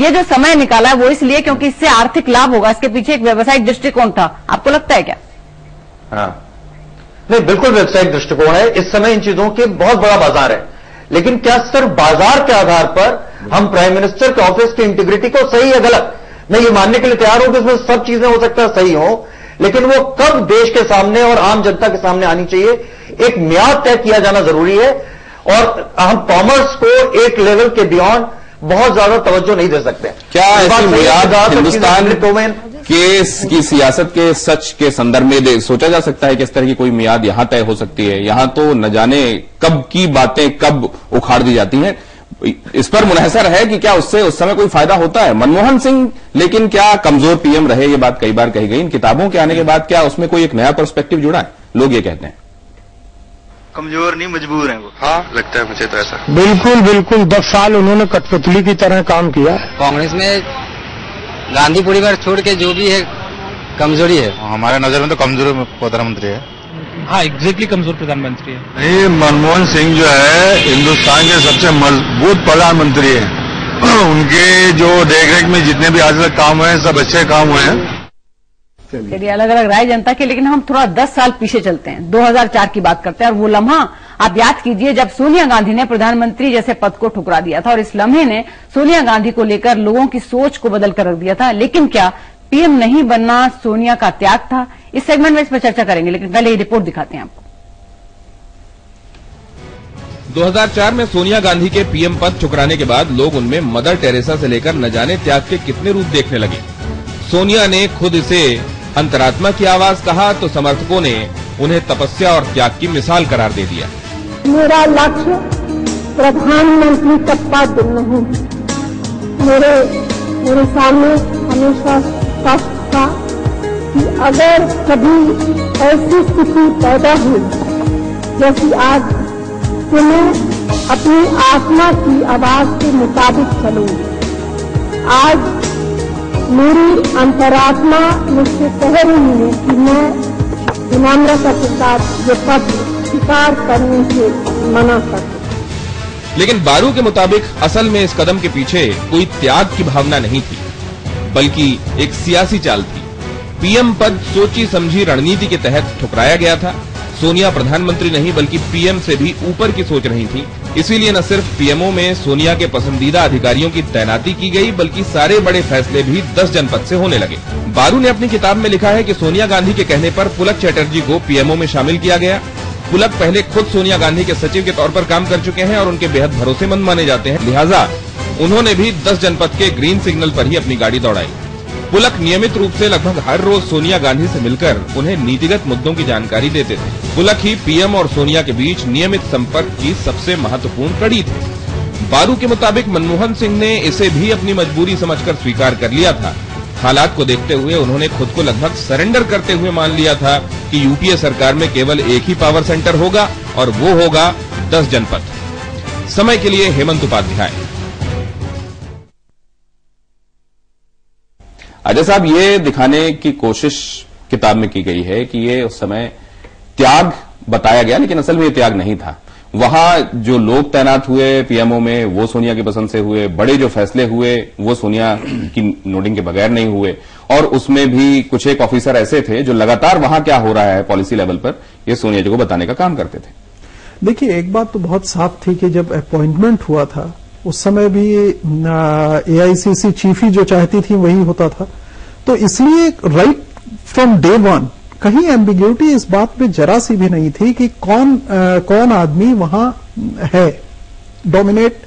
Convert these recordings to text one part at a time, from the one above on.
ये जो समय निकाला है वो इसलिए क्योंकि इससे आर्थिक लाभ होगा। इसके पीछे एक व्यवसायिक दृष्टिकोण था। आपको लगता है क्या? हाँ। नहीं, बिल्कुल व्यवसायिक दृष्टिकोण है। इस समय इन चीज़ों के बहुत बड़ा बाज़ार है। लेकिन क्या सिर्फ़ बाज़ार के आधार पर हम प्राइम मिनिस्टर के ऑफ़िस की इंटीग्रिटी को सही या गलत? मैं ये मानने के लिए तैयार हूँ कि इसमें सब चीज़ें हो सकता है, सही हो। लेकिन वो कब देश के सामने और आम जनता के सामने आनी चाहिए, एक म्याद तय किया जाना ज़रूरी है। और हम कॉमर्स को एक लेवल के बियॉन्ड बहुत ज़्यादा तवज्जो नहीं दे सकते। क्या ऐसी हिंदुस्तान चीज़ें डोमेन के की सियासत के सच के संदर्भ में सोचा जा सकता है कि इस तरह की कोई मियाद यहाँ तय हो सकती है। यहाँ तो न जाने कब की बातें कब उखाड़ दी जाती हैं। इस पर मुनहसर है कि क्या उससे उस समय कोई फ़ायदा होता है? मनमोहन सिंह लेकिन क्या कमज़ोर पीएम रहे? ये बात कई बार कही गई। इन किताबों के आने के बाद क्या उसमें कोई एक नया पर्सपेक्टिव जुड़ा है? लोग ये कहते हैं। कमज़ोर नहीं मजबूर हैं वो। हाँ लगता है मुझे तो ऐसा। बिल्कुल बिल्कुल दस साल उन्होंने कठपुतली की तरह काम किया कांग्रेस में गांधी परिवार छोड़ के जो भी है कमज़ोरी है। हमारे नज़र में तो कमज़ोर प्रधानमंत्री है। हाँ एग्जैक्टली कमज़ोर प्रधानमंत्री है। नहीं मनमोहन सिंह जो है हिंदुस्तान के सबसे मज़बूत प्रधानमंत्री है। उनके जो देखरेख में जितने भी आज तक काम हुए हैं सब अच्छे काम हुए हैं। चलिए। अलग अलग राय जनता की लेकिन हम थोड़ा 10 साल पीछे चलते हैं। 2004 की बात करते हैं और वो लम्हा आप याद कीजिए जब सोनिया गांधी ने प्रधानमंत्री जैसे पद को ठुकरा दिया था और इस लम्हे ने सोनिया गांधी को लेकर लोगों की सोच को बदल कर रख दिया था। लेकिन क्या पीएम नहीं बनना सोनिया का त्याग था? इस सेगमेंट में इस पर चर्चा करेंगे लेकिन पहले ये रिपोर्ट दिखाते हैं आपको। 2004 में सोनिया गांधी के पीएम पद ठुकराने के बाद लोग उनमें मदर टेरेसा से लेकर न जाने त्याग के कितने रूप देखने लगे। सोनिया ने खुद इसे अंतरात्मा की आवाज़ कहा तो समर्थकों ने उन्हें तपस्या और त्याग की मिसाल करार दे दिया। मेरा लक्ष्य प्रधानमंत्री तक का दिन नहीं। मेरे मेरे सामने हमेशा स्पष्ट था कि अगर कभी ऐसी स्थिति पैदा हुई, जैसी आज तो मैं अपनी आत्मा की आवाज़ के मुताबिक चलूँगी। आज मेरी अंतरात्मा मुझसे कह रही है कि मैं विनम्रता के साथ ये पद स्वीकार करने से मना सकती लेकिन बारू के मुताबिक असल में इस कदम के पीछे कोई त्याग की भावना नहीं थी, बल्कि एक सियासी चाल थी। पीएम पद सोची समझी रणनीति के तहत ठुकराया गया था। सोनिया प्रधानमंत्री नहीं, बल्कि पीएम से भी ऊपर की सोच रही थी। इसीलिए न सिर्फ़ पीएमओ में सोनिया के पसंदीदा अधिकारियों की तैनाती की गई, बल्कि सारे बड़े फैसले भी 10 जनपद से होने लगे। बारू ने अपनी किताब में लिखा है कि सोनिया गांधी के कहने पर पुलक चैटर्जी को पीएमओ में शामिल किया गया। पुलक पहले खुद सोनिया गांधी के सचिव के तौर पर काम कर चुके हैं और उनके बेहद भरोसेमंद माने जाते हैं। लिहाजा, उन्होंने भी 10 जनपद के ग्रीन सिग्नल पर ही अपनी गाड़ी दौड़ाई। पुलक नियमित रूप से लगभग हर रोज सोनिया गांधी से मिलकर उन्हें नीतिगत मुद्दों की जानकारी देते थे। पुलक ही पीएम और सोनिया के बीच नियमित संपर्क की सबसे महत्वपूर्ण कड़ी थे। बारू के मुताबिक मनमोहन सिंह ने इसे भी अपनी मजबूरी समझकर स्वीकार कर लिया था। हालात को देखते हुए उन्होंने खुद को लगभग सरेंडर करते हुए मान लिया था कि यूपीए सरकार में केवल एक ही पावर सेंटर होगा और वो होगा दस जनपद। समय के लिए हेमंत उपाध्याय। अजय साहब, ये दिखाने की कोशिश किताब में की गई है कि ये उस समय त्याग बताया गया, लेकिन असल में ये त्याग नहीं था। वहाँ जो लोग तैनात हुए पीएमओ में, वो सोनिया की पसंद से हुए, बड़े जो फैसले हुए, वो सोनिया की नोटिंग के बगैर नहीं हुए। और उसमें भी कुछ एक ऑफिसर ऐसे थे जो लगातार वहाँ क्या हो रहा है पॉलिसी लेवल पर, ये सोनिया जी को बताने का काम करते थे। देखिए, एक बात तो बहुत साफ़ थी कि जब अपॉइंटमेंट हुआ था उस समय भी एआईसीसी चीफ ही जो चाहती थी वही होता था। तो इसलिए राइट फ्रॉम डे वन कहीं एम्बिग्यूटी इस बात पे जरा सी भी नहीं थी कि कौन आ, कौन आदमी वहाँ है। डोमिनेट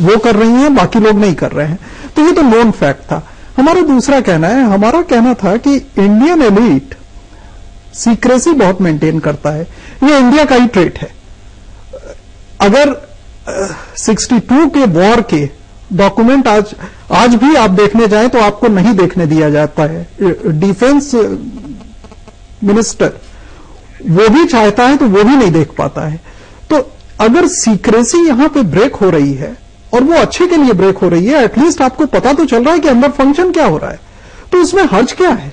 वो कर रही हैं बाकी लोग नहीं कर रहे हैं। तो ये तो नोन फैक्ट था। हमारा दूसरा कहना है हमारा कहना था कि इंडियन एलिट सीक्रेसी बहुत मेंटेन करता है। ये इंडिया का ही ट्रेट है। अगर सिक्सटी टू के वॉर के डॉक्यूमेंट आज आज भी आप देखने जाएँ तो आपको नहीं देखने दिया जाता है डिफेंस मिनिस्टर वो भी चाहता है तो वो भी नहीं देख पाता है। तो अगर सीक्रेसी यहाँ पे ब्रेक हो रही है और वो अच्छे के लिए ब्रेक हो रही है एटलीस्ट आपको पता तो चल रहा है कि अंदर फ़ंक्शन क्या हो रहा है। तो उसमें हर्ज क्या है?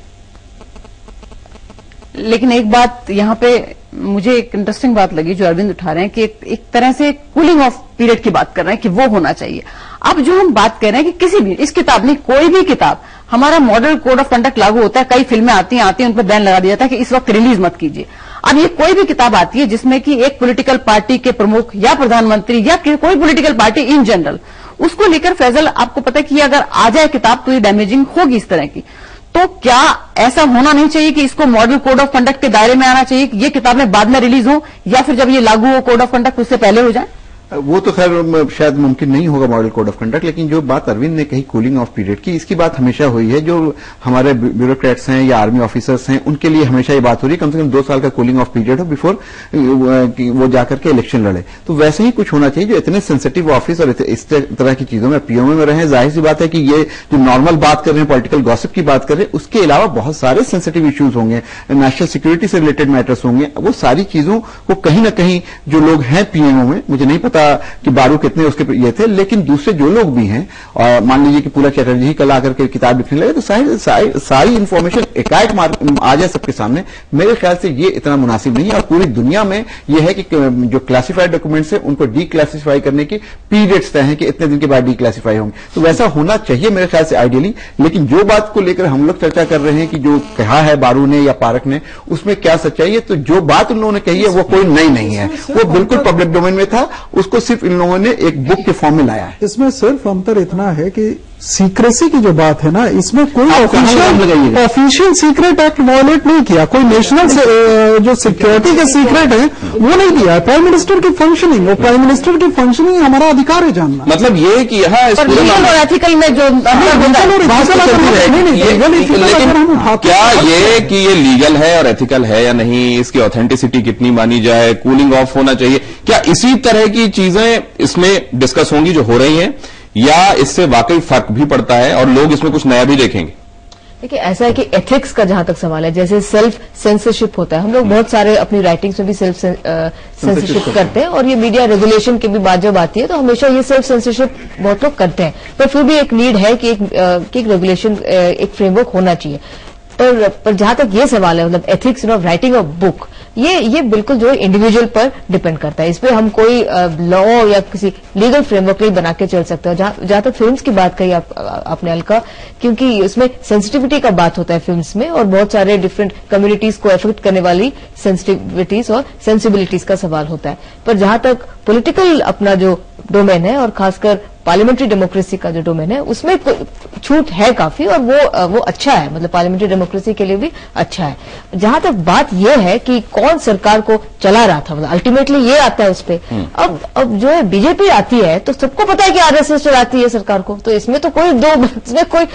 लेकिन एक बात यहाँ पे मुझे एक इंटरेस्टिंग बात लगी जो अरविंद उठा रहे हैं कि एक, एक तरह से कूलिंग ऑफ़ पीरियड की बात कर रहे हैं कि वो होना चाहिए। अब जो हम बात कर रहे हैं कि किसी भी इस किताब में कोई भी किताब हमारा मॉडल कोड ऑफ़ कंडक्ट लागू होता है कई फ़िल्में आती हैं आती हैं उन पर बैन लगा दिया जाता है कि इस वक्त रिलीज़ मत कीजिए। अब ये कोई भी किताब आती है जिसमें कि एक पॉलिटिकल पार्टी के प्रमुख या प्रधानमंत्री या कोई पॉलिटिकल पार्टी इन जनरल उसको लेकर फैजल आपको पता है कि अगर आ जाए किताब तो ये डैमेजिंग होगी इस तरह की। तो क्या ऐसा होना नहीं चाहिए कि इसको मॉडल कोड ऑफ़ कंडक्ट के दायरे में आना चाहिए कि ये किताबें बाद में रिलीज़ हो या फिर जब ये लागू हो कोड ऑफ़ कंडक्ट उससे पहले हो जाए? वो तो खैर शायद मुमकिन नहीं होगा मॉडल कोड ऑफ़ कंडक्ट लेकिन जो बात अरविंद ने कही कूलिंग ऑफ़ पीरियड की, इसकी बात हमेशा हुई है। जो हमारे ब्यूरोक्रेट्स हैं या आर्मी ऑफिसर्स हैं, उनके लिए हमेशा ये बात हो रही है, कम से कम दो साल का कूलिंग ऑफ़ पीरियड हो बिफोर वो जाकर के इलेक्शन लड़े। तो वैसे ही कुछ होना चाहिए जो इतने सेंसिटिव ऑफ़िस और इस तरह की चीज़ों में पीओमे में रहे। ज़ाहिर सी बात है कि ये जो नॉर्मल बात कर रहे हैं पॉलिटिकल गॉसिप की बात कर रहे हैं, उसके अलावा बहुत सारे सेंसिटिव इश्यूज़ होंगे नेशनल सिक्योरिटी से रिलेटेड मैटर्स होंगे। वो सारी चीज़ों को कहीं ना कहीं जो लोग हैं पीएमओ में, मुझे नहीं पता कि बारू कितने उसके ये थे लेकिन दूसरे जो लोग भी हैं और मान लीजिए कि पूरा चैटर्जी ही कल आकर के किताब लिखने लगे तो सारी सारी, सारी इन्फॉर्मेशन एकाएक आ जाए सबके सामने। मेरे ख्याल से ये इतना मुनासिब नहीं है और पूरी दुनिया में ये है कि जो क्लासिफाइड डॉक्यूमेंट्स है उनको डीक्लासिफाई करने की पीरियड्स तय है कि इतने दिन के बाद डी क्लासिफाई होंगे। तो वैसा होना चाहिए मेरे ख्याल से आइडियली लेकिन जो बात को लेकर हम लोग चर्चा कर रहे हैं कि जो कहा है बारू ने या पारक ने उसमें क्या सच्चाई है तो जो बात उन लोगों ने कही है वो कोई नई नहीं है। वो बिल्कुल पब्लिक डोमेन में था उसको सिर्फ़ इन लोगों ने एक बुक के फॉर्म में लाया है। इसमें सिर्फ़ अंतर इतना है कि सीक्रेसी की जो बात है ना इसमें कोई official official secret act violate नहीं किया। कोई नेशनल जो सिक्योरिटी के सीक्रेट है वो नहीं दिया प्राइम मिनिस्टर की फंक्शनिंग और प्राइम मिनिस्टर की फंक्शनिंग हमारा अधिकार है जानना। मतलब ये कि यहाँ एथिकल में जो क्या ये कि ये लीगल है और एथिकल है या नहीं? इसकी ऑथेंटिसिटी कितनी मानी जाए? कूलिंग ऑफ़ होना चाहिए। क्या इसी तरह की चीज़ें इसमें डिस्कस होंगी जो हो रही हैं? या इससे वाकई फ़र्क भी पड़ता है और लोग इसमें कुछ नया भी देखेंगे। देखिए ऐसा है कि एथिक्स का जहाँ तक सवाल है जैसे सेल्फ सेंसरशिप होता है हम लोग बहुत सारे अपनी राइटिंग्स में भी सेल्फ सेंसरशिप करते हैं। और ये मीडिया रेगुलेशन की भी बात जब आती है तो हमेशा ये सेल्फ सेंसरशिप बहुत लोग करते हैं। पर फिर भी एक नीड है कि एक, कि एक रेगुलेशन एक फ्रेमवर्क होना चाहिए। पर पर जहाँ तक ये सवाल है मतलब ethics of writing a book ये ये बिल्कुल जो इंडिविजुअल पर डिपेंड करता है। इस पर हम कोई लॉ या किसी लीगल फ्रेमवर्क नहीं बना के चल सकते हैं। जहाँ तक फ़िल्म की बात कही आप, आपने अलका क्योंकि उसमें सेंसिटिविटी का बात होता है फ़िल्म में और बहुत सारे डिफरेंट कम्युनिटीज को एफेक्ट करने वाली सेंसिटिविटीज और सेंसिबिलिटीज का सवाल होता है। पर जहाँ तक पॉलिटिकल अपना जो डोमेन है और खासकर पार्लियामेंट्री डेमोक्रेसी का जो डोमेन है उसमें छूट है काफ़ी और वो वो अच्छा है। मतलब पार्लियामेंट्री डेमोक्रेसी के लिए भी अच्छा है। जहाँ तक बात यह है कि कौन सरकार को चला रहा था मतलब अल्टीमेटली ये आता है उसपे पर हम्म। अब अब जो है बीजेपी आती है तो सबको पता है कि आरएसएस चलाती है सरकार को। तो इसमें तो कोई दो इसमें कोई